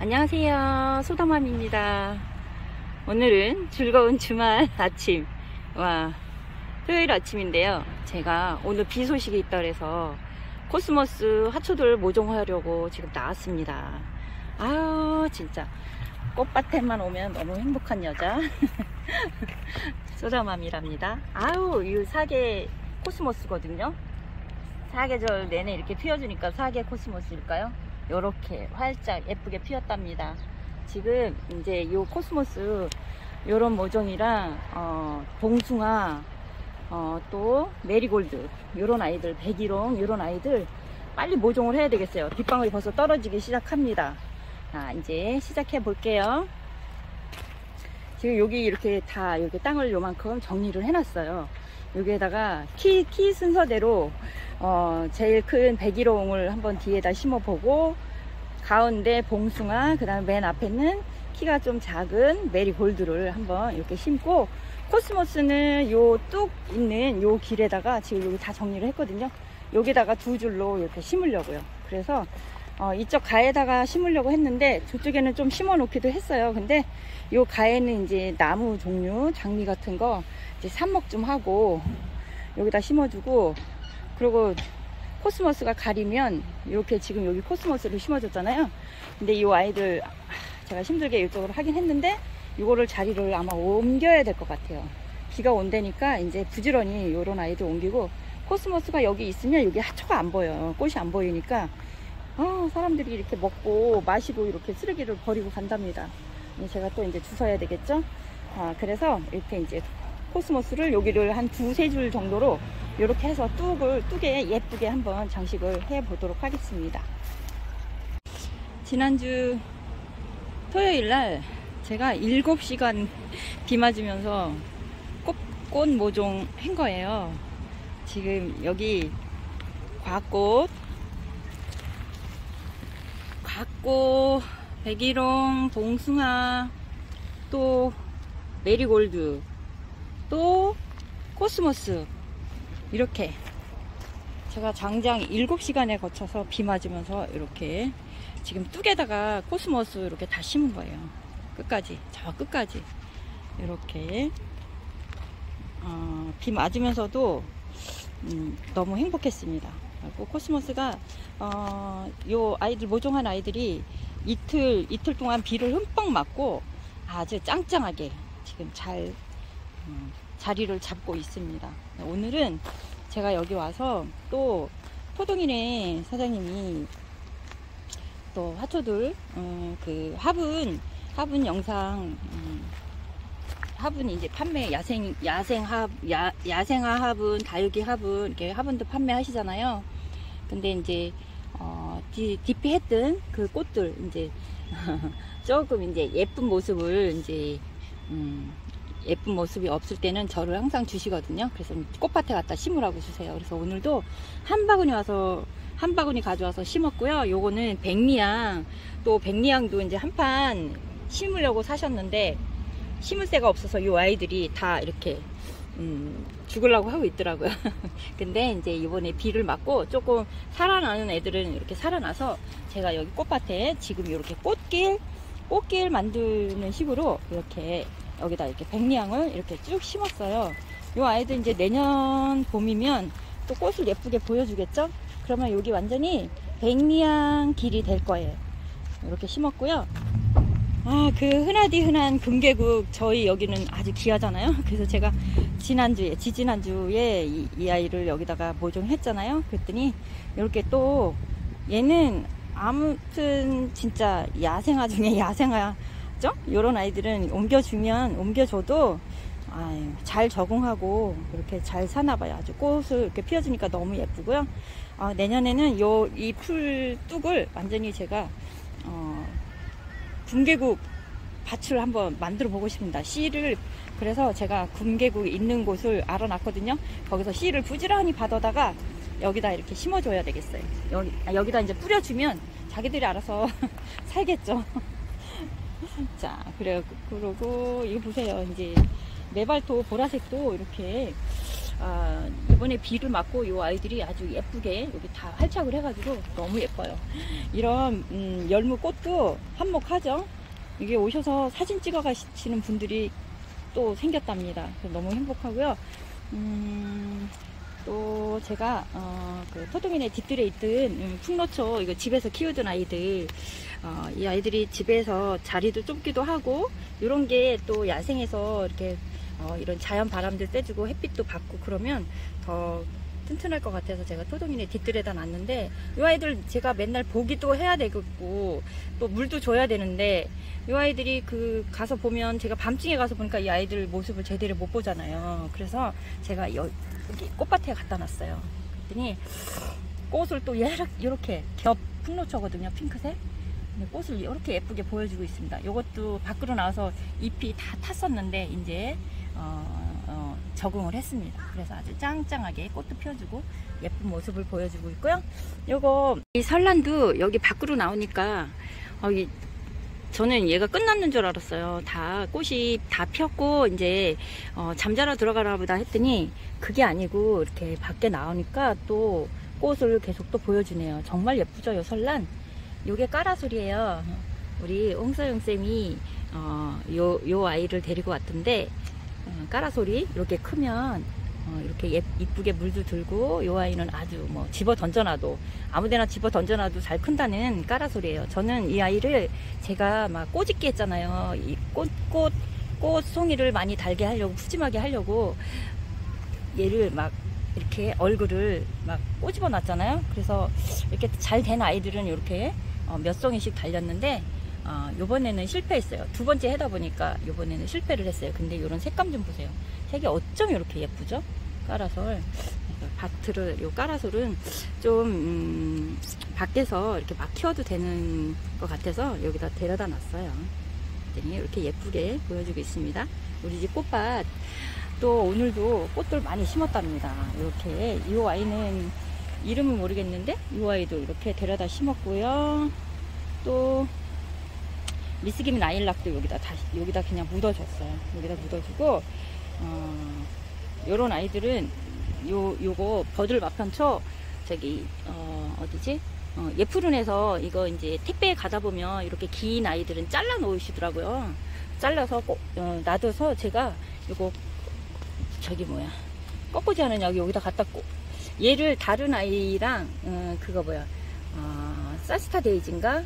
안녕하세요. 소다맘입니다. 오늘은 즐거운 주말 아침. 와, 토요일 아침인데요. 제가 오늘 비 소식이 있다 그래서 코스모스 화초들 모종하려고 지금 나왔습니다. 아유, 진짜. 꽃밭에만 오면 너무 행복한 여자. 소다맘이랍니다. 아유, 이 사계 코스모스거든요. 사계절 내내 이렇게 피워주니까 사계 코스모스일까요? 이렇게 활짝 예쁘게 피었답니다. 지금 이제 요 코스모스 요런 모종이랑 어, 봉숭아 어, 또 메리골드 요런 아이들 백일홍 요런 아이들 빨리 모종을 해야 되겠어요. 빗방울이 벌써 떨어지기 시작합니다. 자 이제 시작해 볼게요. 지금 여기 이렇게 다 여기 땅을 요만큼 정리를 해놨어요. 여기에다가 키, 키 순서대로 어, 제일 큰 백일홍을 한번 뒤에다 심어보고 가운데 봉숭아 그 다음에 맨 앞에는 키가 좀 작은 메리골드를 한번 이렇게 심고 코스모스는 요 뚝 있는 요 길에다가 지금 여기 다 정리를 했거든요. 여기다가 두 줄로 이렇게 심으려고요. 그래서 어, 이쪽 가에다가 심으려고 했는데 저쪽에는 좀 심어 놓기도 했어요. 근데 요 가에는 이제 나무 종류 장미 같은 거 이제 삽목 좀 하고 여기다 심어주고 그리고 코스모스가 가리면 이렇게 지금 여기 코스모스를 심어줬잖아요. 근데 이 아이들 제가 힘들게 이쪽으로 하긴 했는데 이거를 자리를 아마 옮겨야 될 것 같아요. 비가 온다니까 이제 부지런히 이런 아이들 옮기고 코스모스가 여기 있으면 여기 화초가 안 보여요 꽃이 안 보이니까 아, 사람들이 이렇게 먹고 마시고 이렇게 쓰레기를 버리고 간답니다. 제가 또 이제 주워야 되겠죠? 아, 그래서 이렇게 이제 코스모스를 여기를 한 두세 줄 정도로 이렇게 해서 뚝을 뚝에 예쁘게 한번 장식을 해 보도록 하겠습니다. 지난주 토요일 날 제가 7시간 비 맞으면서 꽃, 꽃 모종 한 거예요. 지금 여기 곽꽃 곽꽃 백일홍 봉숭아 또 메리골드 또 코스모스. 이렇게 제가 장장 7시간에 거쳐서 비 맞으면서 이렇게 지금 뚝에다가 코스모스 이렇게 다 심은 거예요. 끝까지 저 끝까지. 이렇게 어, 비 맞으면서도 음, 너무 행복했습니다. 그리고 코스모스가 어, 요 아이들 모종한 아이들이 이틀 이틀 동안 비를 흠뻑 맞고 아주 짱짱하게 지금 잘 음, 자리를 잡고 있습니다. 오늘은 제가 여기 와서 또 토동이네 사장님이 또 화초들 음, 그 화분 화분 영상 음, 화분 이제 판매 야생 야생 화 야, 야생화 화분 다육이 화분 이렇게 화분도 판매하시잖아요. 근데 이제 어, 디, 디피했던 그 꽃들 이제 조금 이제 예쁜 모습을 이제 음, 예쁜 모습이 없을 때는 저를 항상 주시거든요. 그래서 꽃밭에 갖다 심으라고 주세요. 그래서 오늘도 한 바구니 와서 한 바구니 가져와서 심었고요. 요거는 백리향 또 백리향도 이제 한 판 심으려고 사셨는데 심을 새가 없어서 요 아이들이 다 이렇게 음, 죽으려고 하고 있더라고요. 근데 이제 이번에 비를 맞고 조금 살아나는 애들은 이렇게 살아나서 제가 여기 꽃밭에 지금 이렇게 꽃길 꽃길 만드는 식으로 이렇게 여기다 이렇게 백리향을 이렇게 쭉 심었어요. 이 아이들 이제 내년 봄이면 또 꽃을 예쁘게 보여주겠죠? 그러면 여기 완전히 백리향 길이 될 거예요. 이렇게 심었고요. 아, 그 흔하디 흔한 금계국 저희 여기는 아주 귀하잖아요. 그래서 제가 지난주에, 지지난주에 이, 이 아이를 여기다가 모종했잖아요. 그랬더니 이렇게 또 얘는 아무튼 진짜 야생화 중에 야생화 있죠? 이런 아이들은 옮겨주면 옮겨줘도 아유, 잘 적응하고 이렇게 잘 사나 봐요. 아주 꽃을 이렇게 피워주니까 너무 예쁘고요. 어, 내년에는 요 이 풀 뚝을 완전히 제가 어, 군계국 밭을 한번 만들어 보고 싶습니다. 씨를 그래서 제가 군계국 있는 곳을 알아놨거든요. 거기서 씨를 부지런히 받아다가 여기다 이렇게 심어줘야 되겠어요. 여기, 아, 여기다 이제 뿌려주면 자기들이 알아서 살겠죠. 자, 그래, 그러고, 이거 보세요. 이제, 메발토 보라색도 이렇게, 아, 이번에 비를 맞고 이 아이들이 아주 예쁘게 여기 다 활착을 해가지고 너무 예뻐요. 이런 음, 열무 꽃도 한몫하죠. 이게 오셔서 사진 찍어 가시는 분들이 또 생겼답니다. 너무 행복하고요. 음, 또 제가 어, 그 토도민의 뒷뜰에 있던 음, 풍노초 이거 집에서 키우던 아이들 어, 이 아이들이 집에서 자리도 좁기도 하고 이런 게 또 야생에서 이렇게 어, 이런 자연 바람들 쐬주고 햇빛도 받고 그러면 더 튼튼할 것 같아서 제가 토동이네 뒷뜰에다 놨는데 이 아이들 제가 맨날 보기도 해야 되겠고 또 물도 줘야 되는데 이 아이들이 그 가서 보면 제가 밤중에 가서 보니까 이 아이들 모습을 제대로 못 보잖아요. 그래서 제가 여, 기 꽃밭에 갖다 놨어요. 그랬더니 꽃을 또 이렇게 겹 풍노초거든요. 핑크색. 꽃을 이렇게 예쁘게 보여주고 있습니다. 이것도 밖으로 나와서 잎이 다 탔었는데 이제 어, 어, 적응을 했습니다. 그래서 아주 짱짱하게 꽃도 펴주고 예쁜 모습을 보여주고 있고요. 요거 이 설란도 여기 밖으로 나오니까 어, 이, 저는 얘가 끝났는 줄 알았어요. 다 꽃이 다 폈고 이제 어, 잠자러 들어가나 보다 했더니 그게 아니고 이렇게 밖에 나오니까 또 꽃을 계속 또 보여주네요. 정말 예쁘죠, 요 설란. 요게 까라솔이에요. 우리 홍서영 쌤이 어, 요, 요 아이를 데리고 왔던데 어, 까라솔이 이렇게 크면 어, 이렇게 예, 이쁘게 물도 들고 요 아이는 아주 뭐 집어 던져놔도 아무데나 집어 던져놔도 잘 큰다는 까라솔이에요. 저는 이 아이를 제가 막 꼬집기 했잖아요. 이 꽃, 꽃, 꽃송이를 많이 달게 하려고 푸짐하게 하려고 얘를 막 이렇게 얼굴을 막 꼬집어 놨잖아요. 그래서 이렇게 잘 된 아이들은 이렇게 어, 몇 송이씩 달렸는데 어, 요번에는 실패했어요. 두 번째 해다 보니까 요번에는 실패를 했어요. 근데 이런 색감 좀 보세요. 색이 어쩜 이렇게 예쁘죠? 까라솔. 바트를, 요 까라솔은 좀, 음, 밖에서 이렇게 막 키워도 되는 것 같아서 여기다 데려다 놨어요. 이렇게 예쁘게 보여주고 있습니다. 우리 집 꽃밭. 또 오늘도 꽃들 많이 심었답니다. 이렇게. 이 아이는 이름은 모르겠는데, 이 아이도 이렇게 데려다 심었고요. 또, 미스김 나일락도 여기다 다시 여기다 그냥 묻어줬어요. 여기다 묻어주고 어, 요런 아이들은 요 요거 버들 마편초 저기 어, 어디지? 어, 예푸른에서 이거 이제 택배에 가다 보면 이렇게 긴 아이들은 잘라 놓으시더라고요. 잘라서 꼭 어, 놔둬서 제가 요거 저기 뭐야 꺾고지 않은 여기 여기다 갖다 꼭 얘를 다른 아이랑 어, 그거 뭐야 어, 사스타 데이지인가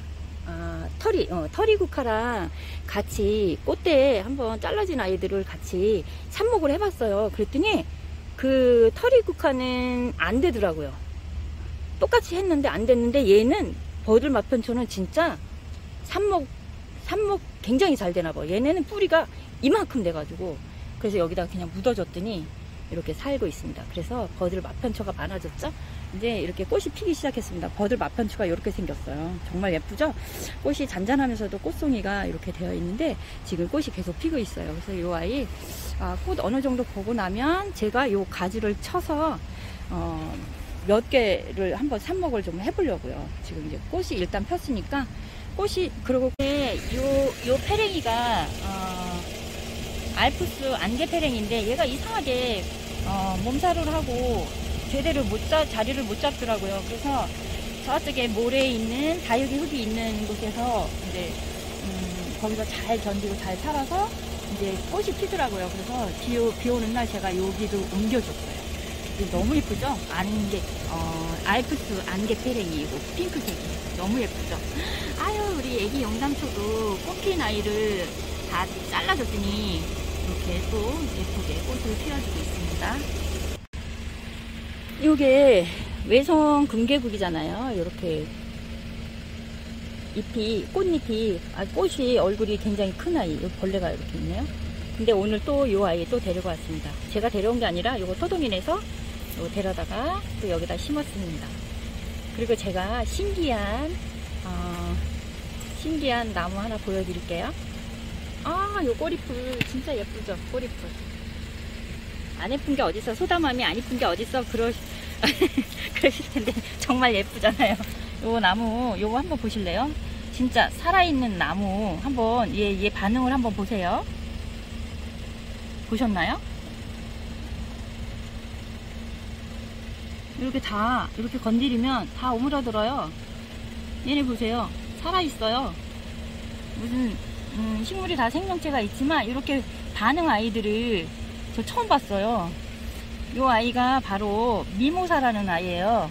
아, 털이, 어, 털이 국화랑 같이 꽃대 한번 잘라진 아이들을 같이 삽목을 해봤어요. 그랬더니 그 털이 국화는 안 되더라고요. 똑같이 했는데 안 됐는데 얘는 버들 마편초는 진짜 삽목, 삽목 굉장히 잘 되나 봐. 얘네는 뿌리가 이만큼 돼가지고 그래서 여기다 그냥 묻어줬더니 이렇게 살고 있습니다. 그래서 버들 마편초가 많아졌죠. 이제 이렇게 꽃이 피기 시작했습니다. 버들 마편초가 이렇게 생겼어요. 정말 예쁘죠? 꽃이 잔잔하면서도 꽃송이가 이렇게 되어 있는데 지금 꽃이 계속 피고 있어요. 그래서 이 아이 아, 꽃 어느 정도 보고 나면 제가 이 가지를 쳐서 어, 몇 개를 한번 삽목을 좀 해보려고요. 지금 이제 꽃이 일단 폈으니까 꽃이 그리고 요, 요 페랭이가 어, 알프스 안개 페랭인데 얘가 이상하게 어, 몸살을 하고 제대로 못 잡, 자리를 못 잡더라고요. 그래서 저쪽에 모래에 있는 다육이 흙이 있는 곳에서 이제 음, 거기서 잘 견디고 잘 살아서 이제 꽃이 피더라고요. 그래서 비, 비 오는 날 제가 여기도 옮겨줬어요. 너무 예쁘죠? 안개, 어, 알프스 안개 페랭이고 핑크색이 너무 예쁘죠? 아유 우리 애기 영담초도 꽃핀 아이를 다 잘라줬더니 이렇게 또 예쁘게 꽃을 피워주고 있습니다. 이게 외성 금계국이잖아요. 이렇게 잎이 꽃잎이 아 꽃이 얼굴이 굉장히 큰 아이. 이 벌레가 이렇게 있네요. 근데 오늘 또이 아이 또 데리고 왔습니다. 제가 데려온 게 아니라 이거 토동인에서 요 데려다가 또 여기다 심었습니다. 그리고 제가 신기한 어, 신기한 나무 하나 보여드릴게요. 아, 요 꼬리풀 진짜 예쁘죠? 꼬리풀. 안 예쁜 게 어딨어? 소다맘이 안 예쁜 게 어딨어? 그러, 그러실 텐데 정말 예쁘잖아요. 요 나무 요거 한번 보실래요? 진짜 살아있는 나무 한번 얘, 얘 반응을 한번 보세요. 보셨나요? 이렇게 다 이렇게 건드리면 다 오므라들어요. 얘네 보세요. 살아있어요. 무슨 음, 식물이 다 생명체가 있지만 이렇게 반응 아이들을 저 처음 봤어요. 이 아이가 바로 미모사라는 아이예요.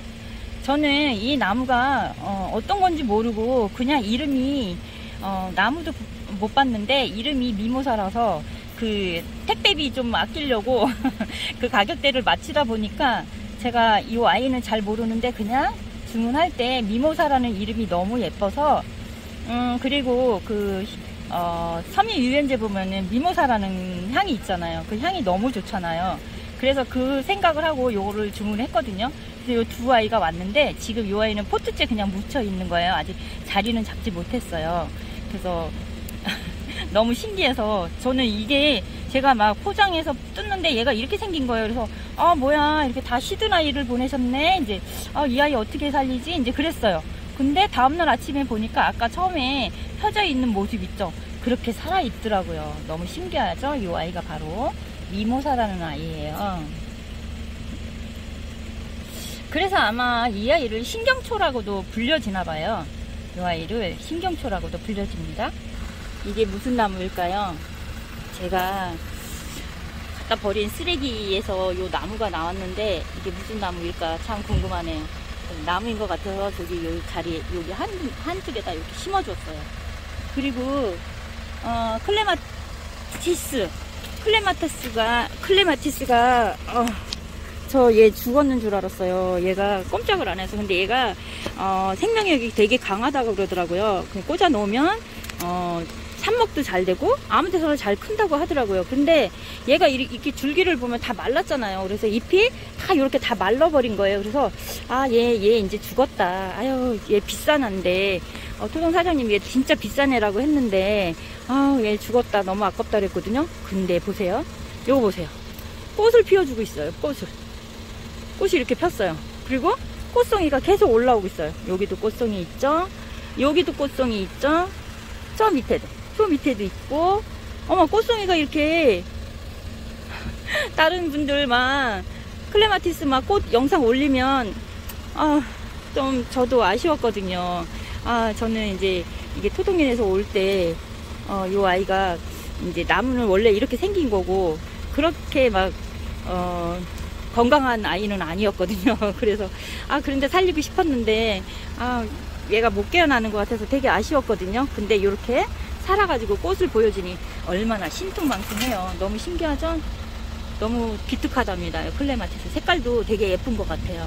저는 이 나무가 어, 떤 건지 모르고 그냥 이름이 어, 나무도 못 봤는데 이름이 미모사라서 그 택배비 좀 아끼려고 그 가격대를 맞추다 보니까 제가 이 아이는 잘 모르는데 그냥 주문할 때 미모사라는 이름이 너무 예뻐서 음 그리고 그 어, 섬유 유연제 보면은 미모사라는 향이 있잖아요. 그 향이 너무 좋잖아요. 그래서 그 생각을 하고 요거를 주문했거든요. 그래서 요 두 아이가 왔는데 지금 요 아이는 포트째 그냥 묻혀 있는 거예요. 아직 자리는 잡지 못했어요. 그래서 너무 신기해서 저는 이게 제가 막 포장해서 뜯는데 얘가 이렇게 생긴 거예요. 그래서 아 뭐야 이렇게 다 시든 아이를 보내셨네. 이제 아, 이 아이 어떻게 살리지? 이제 그랬어요. 근데 다음날 아침에 보니까 아까 처음에 펴져 있는 모습 있죠. 그렇게 살아 있더라고요. 너무 신기하죠? 이 아이가 바로 미모사라는 아이예요. 그래서 아마 이 아이를 신경초라고도 불려지나 봐요. 이 아이를 신경초라고도 불려집니다. 이게 무슨 나무일까요? 제가 갖다 버린 쓰레기에서 이 나무가 나왔는데 이게 무슨 나무일까 참 궁금하네요. 나무인 것 같아서 저기 여기 자리에 여기 한 한쪽에다 이렇게 심어줬어요. 그리고 어, 클레마티스 클레마티스가 클레마티스가 어, 저 얘 죽었는 줄 알았어요. 얘가 꼼짝을 안 해서 근데 얘가 어, 생명력이 되게 강하다고 그러더라고요. 꽂아 놓으면 어, 삽목도 잘 되고 아무 데서나 잘 큰다고 하더라고요. 근데 얘가 이렇게 줄기를 보면 다 말랐잖아요. 그래서 잎이 다 이렇게 다 말라버린 거예요. 그래서 아 얘 얘 이제 죽었다. 아유 얘 비싼 한데 어, 토종 사장님 얘 진짜 비싼 애라고 했는데 아얘 죽었다 너무 아깝다 그랬거든요. 근데 보세요. 요거 보세요. 꽃을 피워주고 있어요. 꽃을 꽃이 이렇게 폈어요. 그리고 꽃송이가 계속 올라오고 있어요. 여기도 꽃송이 있죠. 여기도 꽃송이 있죠. 저 밑에도 저 밑에도 있고 어머 꽃송이가 이렇게 다른 분들만 클레마티스 막 꽃 영상 올리면 아 좀 저도 아쉬웠거든요 아 저는 이제 이게 토동인에서 올때 어, 요 아이가 이제 나무는 원래 이렇게 생긴 거고 그렇게 막 어, 건강한 아이는 아니었거든요. 그래서 아 그런데 살리고 싶었는데 아 얘가 못 깨어나는 것 같아서 되게 아쉬웠거든요. 근데 이렇게 살아가지고 꽃을 보여주니 얼마나 신통망통해요. 너무 신기하죠? 너무 기특하답니다. 클레마티스 색깔도 되게 예쁜 것 같아요.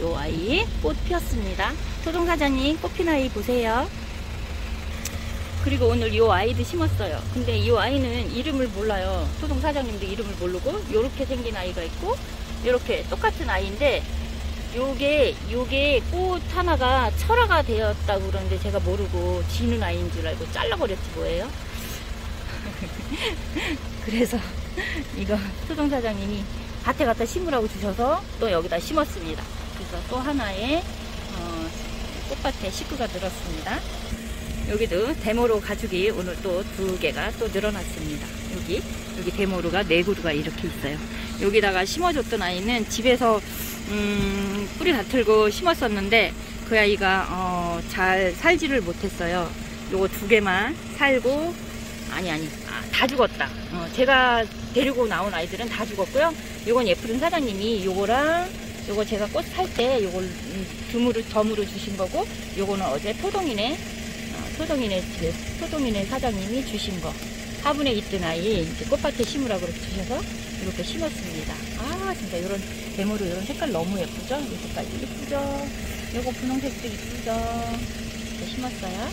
요 아이 꽃 피었습니다. 토종사장님 꽃 핀 아이 보세요. 그리고 오늘 이 아이도 심었어요. 근데 이 아이는 이름을 몰라요. 토종사장님도 이름을 모르고 이렇게 생긴 아이가 있고 이렇게 똑같은 아이인데 요게 요게 꽃 하나가 철화가 되었다고 그러는데 제가 모르고 지는 아이인 줄 알고 잘라버렸지 뭐예요 그래서 이거 토종 사장님이 밭에 갖다 심으라고 주셔서 또 여기다 심었습니다 그래서 또 하나의 어, 꽃밭에 식구가 늘었습니다 여기도 데모로 가죽이 오늘 또 두 개가 또 늘어났습니다 여기 여기 데모로가 네 그루가 이렇게 있어요 여기다가 심어줬던 아이는 집에서 음, 뿌리 다 틀고 심었었는데 그 아이가 어, 잘 살지를 못했어요. 요거 두 개만 살고 아니 아니 아, 다 죽었다. 어, 제가 데리고 나온 아이들은 다 죽었고요. 요건 예쁘른 사장님이 요거랑 요거 제가 꽃 살 때 요걸 음, 둠으로 점으로 주신 거고 요거는 어제 토동이네 어, 토동이네 토동이네 사장님이 주신 거 화분에 있던 아이 이제 꽃밭에 심으라고 주셔서 이렇게 심었습니다. 아 진짜 이런 데모로 이런 색깔 너무 예쁘죠? 이 색깔도 예쁘죠? 요거 분홍색도 예쁘죠? 이렇게 심었어요.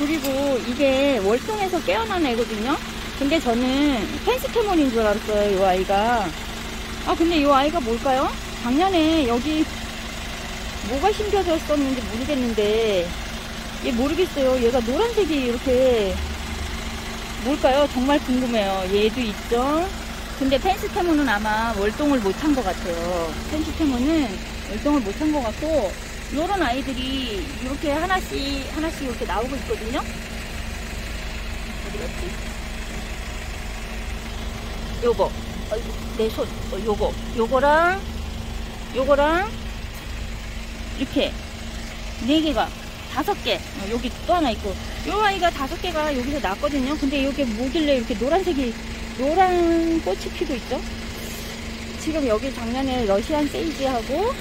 그리고 이게 월동에서 깨어난 애거든요. 근데 저는 펜스테몬인 줄 알았어요. 이 아이가. 아 근데 이 아이가 뭘까요? 작년에 여기 뭐가 심겨졌었는지 모르겠는데 얘 모르겠어요. 얘가 노란색이 이렇게 뭘까요? 정말 궁금해요. 얘도 있죠? 근데 펜스테모는 아마 월동을 못한 것 같아요. 펜스테모는 월동을 못한 것 같고 요런 아이들이 이렇게 하나씩 하나씩 이렇게 나오고 있거든요. 어디 갔지? 요거 내 손, 어, 요거 요거랑 요거랑 이렇게 네 개가 다섯 개. 어, 여기 또 하나 있고. 요 아이가 다섯 개가 여기서 났거든요. 근데 여기 뭐길래 이렇게 노란색이 노란 꽃이 피고 있죠? 지금 여기 작년에 러시안 세이지하고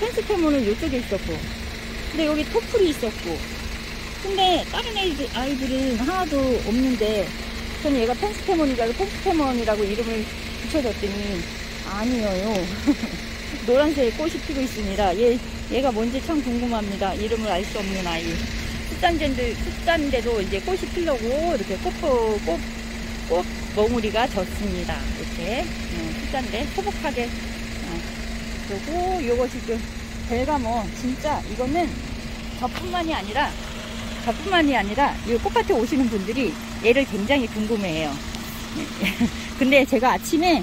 펜스테몬은 이쪽에 있었고. 근데 여기 토플이 있었고. 근데 다른 애들, 아이들은 하나도 없는데 저는 얘가 펜스테몬이라고 펜스테몬이라고 이름을 붙여줬더니 아니에요 노란색 꽃이 피고 있습니다 얘, 얘가 뭔지 참 궁금합니다 이름을 알 수 없는 아이 숫잔인데, 숫잔인데도 이제 꽃이 피려고 이렇게 꽃, 꽃, 꽃 멍우리가 졌습니다 이렇게 음, 숫잔인데 소복하게 어. 그리고 요거 지금 벨가모 진짜 이거는 저뿐만이 아니라 저뿐만이 아니라 이 꽃밭에 오시는 분들이 얘를 굉장히 궁금해해요. 근데 제가 아침에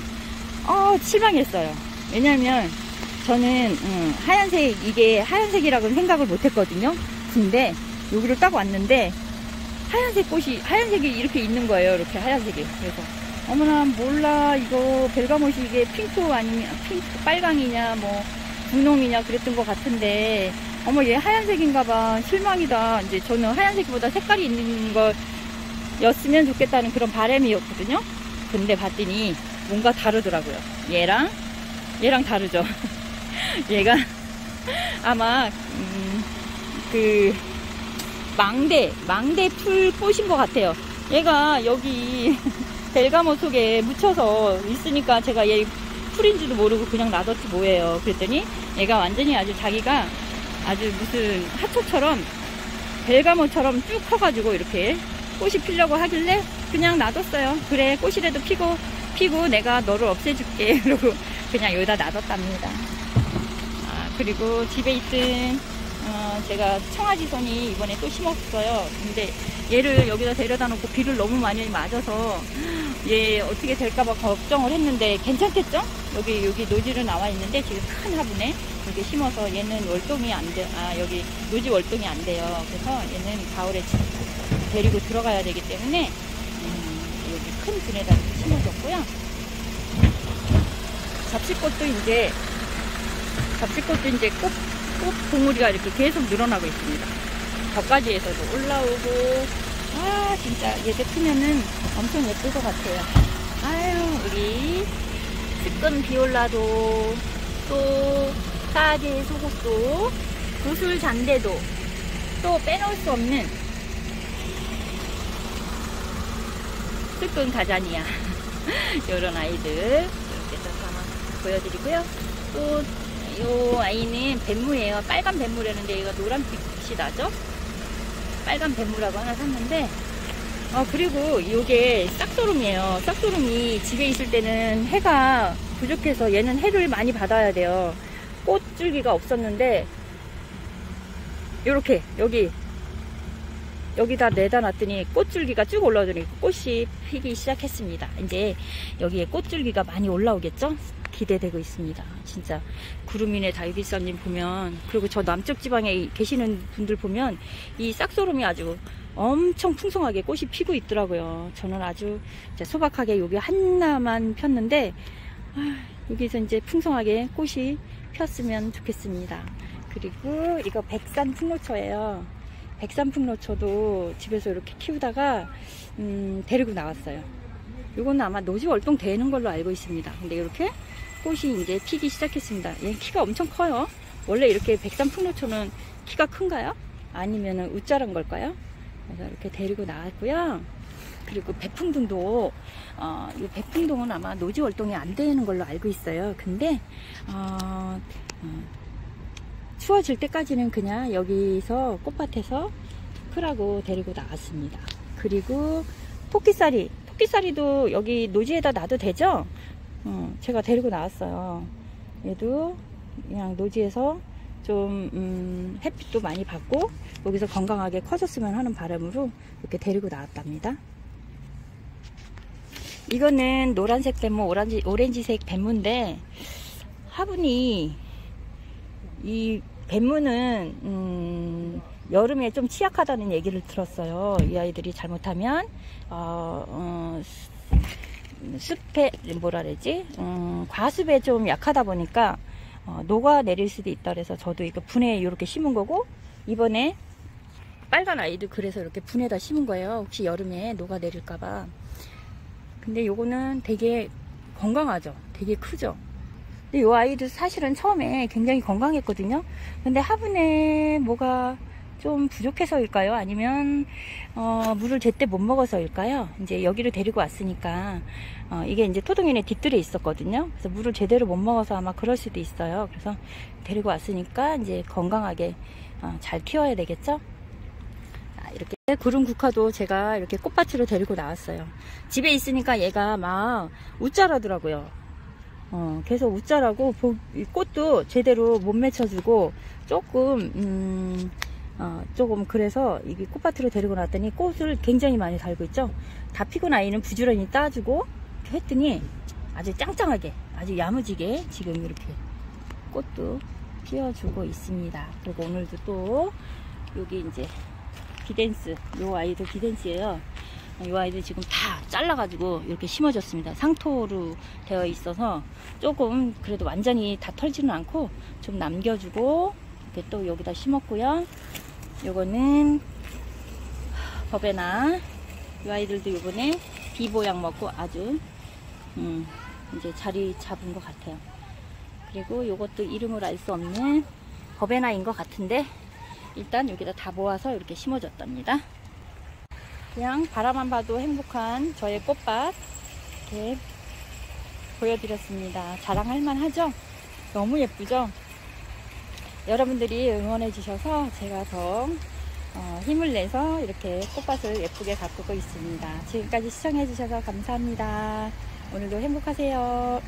어, 실망했어요. 왜냐면 저는 음, 하얀색 이게 하얀색이라고는 생각을 못했거든요. 근데 여기를 딱 왔는데 하얀색 꽃이 하얀색이 이렇게 있는 거예요. 이렇게 하얀색이. 그래서 어머나 몰라 이거 벨가못이 이게 핑크 아니면 핑크 빨강이냐 뭐 분홍이냐 그랬던 것 같은데 어머 얘 하얀색인가봐 실망이다 이제 저는 하얀색보다 색깔이 있는 거였으면 좋겠다는 그런 바람이었거든요 근데 봤더니 뭔가 다르더라고요 얘랑 얘랑 다르죠 얘가 아마 음, 그 망대 망대 풀 꽃인 것 같아요 얘가 여기 벨가모 속에 묻혀서 있으니까 제가 얘 풀인지도 모르고 그냥 놔뒀지 뭐예요 그랬더니 얘가 완전히 아주 자기가 아주 무슨 하초처럼 벨가모처럼 쭉 커가지고 이렇게 꽃이 피려고 하길래 그냥 놔뒀어요. 그래 꽃이라도 피고 피고 내가 너를 없애줄게. 그러고 그냥 여기다 놔뒀답니다. 아 그리고 집에 있던 어, 제가 청아지선이 이번에 또 심었어요. 근데 얘를 여기다 데려다 놓고 비를 너무 많이 맞아서 얘 어떻게 될까봐 걱정을 했는데 괜찮겠죠? 여기 여기 노지로 나와 있는데 지금 큰 화분에 이렇게 심어서 얘는 월동이 안 돼. 아 여기 노지 월동이 안 돼요. 그래서 얘는 가을에 데리고 들어가야 되기 때문에 음, 여기 큰 분에다 심어줬고요. 잡식꽃도 이제 잡식꽃도 이제 꽃, 꽃 봉우리가 이렇게 계속 늘어나고 있습니다. 벽가지에서도 올라오고 아 진짜 얘들 크면은 엄청 예쁠 것 같아요. 아유 우리 뜨끈 비올라도 또 사제 소곡도 구슬 잔대도 또 빼놓을 수 없는 뜨끈 가자니야 요런 아이들 이렇게 또 한번 보여드리고요 또 이 아이는 뱀무예요 빨간 뱀무라는데 얘가 노란빛이 나죠 빨간 뱀무라고 하나 샀는데 어 그리고 이게 싹소름이에요 싹소름이 집에 있을 때는 해가 부족해서 얘는 해를 많이 받아야 돼요 꽃줄기가 없었는데 이렇게 여기 여기다 내다 놨더니 꽃줄기가 쭉 올라오더니 꽃이 피기 시작했습니다. 이제 여기에 꽃줄기가 많이 올라오겠죠? 기대되고 있습니다. 진짜 구름이네 다이비선님 보면 그리고 저 남쪽 지방에 계시는 분들 보면 이 싹소름이 아주 엄청 풍성하게 꽃이 피고 있더라고요. 저는 아주 소박하게 여기 하나만 폈는데 아, 여기서 이제 풍성하게 꽃이 폈으면 좋겠습니다. 그리고 이거 백산 풍로초예요. 백산 풍로초도 집에서 이렇게 키우다가 음, 데리고 나왔어요. 이거는 아마 노지 월동 되는 걸로 알고 있습니다. 근데 이렇게 꽃이 이제 피기 시작했습니다. 얘 키가 엄청 커요. 원래 이렇게 백산 풍로초는 키가 큰가요? 아니면 우짜란 걸까요? 그래서 이렇게 데리고 나왔고요. 그리고 백풍등도 어, 이 백풍동은 아마 노지 월동이 안 되는 걸로 알고 있어요. 근데 어, 어, 추워질 때까지는 그냥 여기서 꽃밭에서 크라고 데리고 나왔습니다. 그리고 토끼살이 토끼살이도 여기 노지에다 놔도 되죠? 어, 제가 데리고 나왔어요. 얘도 그냥 노지에서 좀 음, 햇빛도 많이 받고 여기서 건강하게 커졌으면 하는 바람으로 이렇게 데리고 나왔답니다. 이거는 노란색 뱀무, 오렌지, 오렌지색 뱀무인데 화분이 이 뱀무는 음, 여름에 좀 취약하다는 얘기를 들었어요. 이 아이들이 잘못하면 어, 어, 습에 뭐라 그러지? 음, 과습에 좀 약하다 보니까 어, 녹아 내릴 수도 있다 그래서 저도 이거 분에 이렇게 심은 거고 이번에 빨간 아이도 그래서 이렇게 분에다 심은 거예요. 혹시 여름에 녹아 내릴까봐. 근데 요거는 되게 건강하죠. 되게 크죠. 근데 요 아이도 사실은 처음에 굉장히 건강했거든요. 근데 화분에 뭐가 좀 부족해서일까요? 아니면 어, 물을 제때 못 먹어서일까요? 이제 여기를 데리고 왔으니까 어, 이게 이제 토동이네 뒷뜰에 있었거든요. 그래서 물을 제대로 못 먹어서 아마 그럴 수도 있어요. 그래서 데리고 왔으니까 이제 건강하게 어, 잘 키워야 되겠죠? 아, 이렇게 구름 국화도 제가 이렇게 꽃밭으로 데리고 나왔어요. 집에 있으니까 얘가 막 웃자라더라고요. 어, 계속 웃자라고 꽃도 제대로 못 맺혀주고 조금 음, 어, 조금 그래서 이게 꽃밭으로 데리고 나왔더니 꽃을 굉장히 많이 달고 있죠. 다 피고 나이는 부지런히 따주고 이렇게 했더니 아주 짱짱하게 아주 야무지게 지금 이렇게 꽃도 피워주고 있습니다. 그리고 오늘도 또 여기 이제 기댄스 요 아이도 기댄스예요. 이 아이들 지금 다 잘라가지고 이렇게 심어졌습니다. 상토로 되어 있어서 조금 그래도 완전히 다 털지는 않고 좀 남겨주고 이렇게 또 여기다 심었고요. 요거는 버베나 이 아이들도 요번에 비보약 먹고 아주 음, 이제 자리 잡은 것 같아요. 그리고 요것도 이름을 알 수 없는 버베나인 것 같은데 일단 여기다 다 모아서 이렇게 심어줬답니다. 그냥 바라만 봐도 행복한 저의 꽃밭 이렇게 보여드렸습니다. 자랑할 만하죠? 너무 예쁘죠? 여러분들이 응원해 주셔서 제가 더 어, 힘을 내서 이렇게 꽃밭을 예쁘게 가꾸고 있습니다. 지금까지 시청해 주셔서 감사합니다. 오늘도 행복하세요.